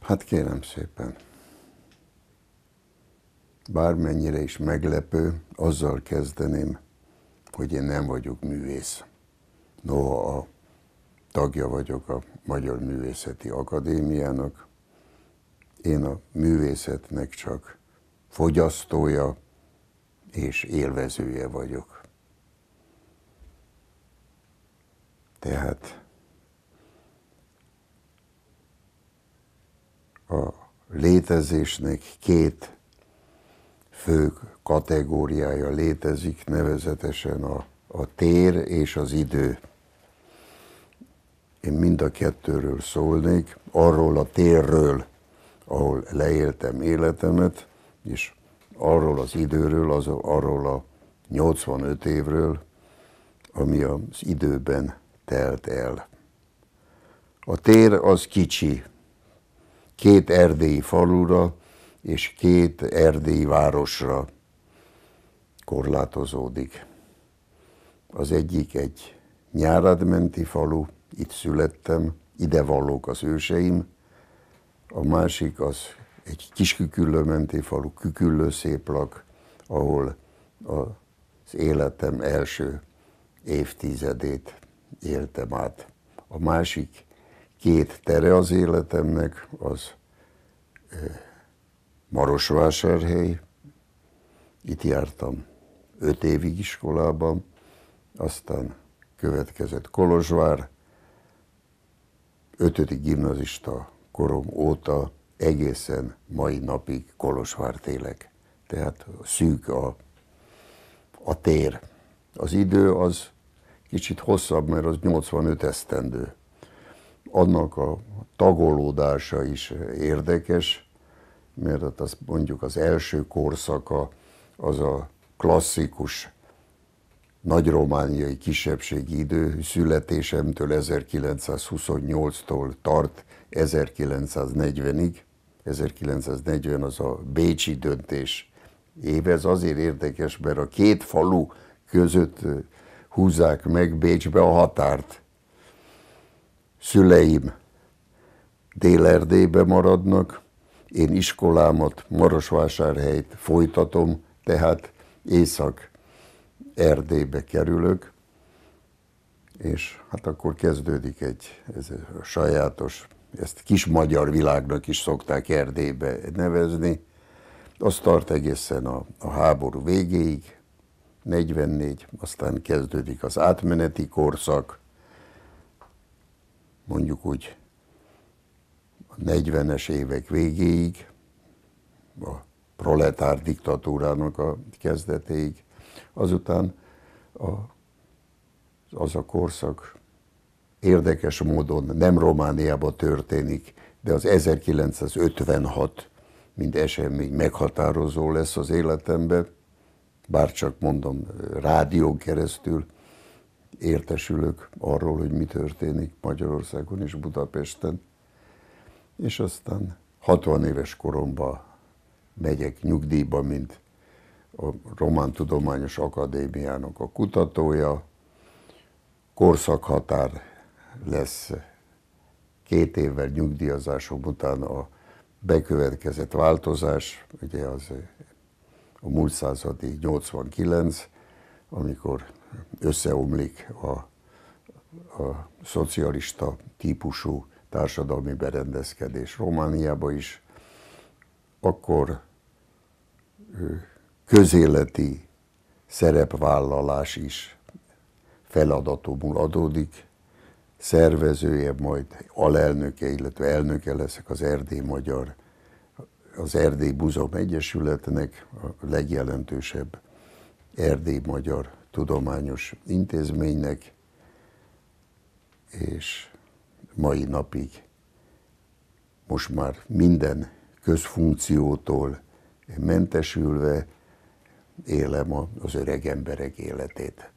Hát kérem szépen. Bármennyire is meglepő, azzal kezdeném, hogy én nem vagyok művész. Noha a tagja vagyok a Magyar Művészeti Akadémiának, én a művészetnek csak fogyasztója és élvezője vagyok. Tehát a létezésnek két fő kategóriája létezik, nevezetesen a, a tér és az idő. Én mind a kettőről szólnék, arról a térről, ahol leéltem életemet, és arról az időről, az, arról a 85 évről, ami az időben telt el. A tér az kicsi, két erdélyi falura és két erdélyi városra korlátozódik. Az egyik egy nyáradmenti falu, itt születtem, ide vallók az őseim, a másik az egy kis küküllőmenti falu, küküllő széplak, ahol az életem első évtizedét éltem át. A másik két tere az életemnek, az Marosvásárhely, itt jártam öt évig iskolában, aztán következett Kolozsvár, ötödik gimnazista korom óta egészen mai napig Kolozsvár télek. Tehát szűk a, a tér. Az idő az kicsit hosszabb, mert az 85 esztendő. Annak a tagolódása is érdekes, mert az mondjuk az első korszaka az a klasszikus nagy-romániai kisebbségi idő születésemtől 1928-tól tart 1940-ig. 1940 az a Bécsi döntés éve. Ez azért érdekes, mert a két falu között húzzák meg Bécsbe a határt. Szüleim Dél-Erdélybe maradnak, én iskolámat Marosvásárhelyt folytatom, tehát Észak Erdélybe kerülök, és hát akkor kezdődik egy ez a sajátos, ezt kis magyar világnak is szokták Erdélybe nevezni, az tart egészen a, a háború végéig, 44, aztán kezdődik az átmeneti korszak, mondjuk úgy a 40-es évek végéig, a proletár diktatúrának a kezdetéig, azután a, az a korszak érdekes módon nem Romániában történik, de az 1956 mint esemény meghatározó lesz az életemben, bár csak mondom, rádión keresztül értesülök arról, hogy mi történik Magyarországon és Budapesten. És aztán 60 éves koromban megyek nyugdíjba, mint a Román Tudományos Akadémiának a kutatója, korszakhatár lesz két évvel nyugdíjazásom után a bekövetkezett változás, ugye az a múlt századi 89, amikor összeomlik a, a szocialista típusú társadalmi berendezkedés Romániába is, akkor közéleti szerepvállalás is feladatomul adódik. Szervezője, majd alelnöke, illetve elnöke leszek az Erdély Magyar, az Erdély Buzom Egyesületnek, a legjelentősebb Erdély Magyar Tudományos Intézménynek, és mai napig most már minden közfunkciótól mentesülve élem az öreg emberek életét.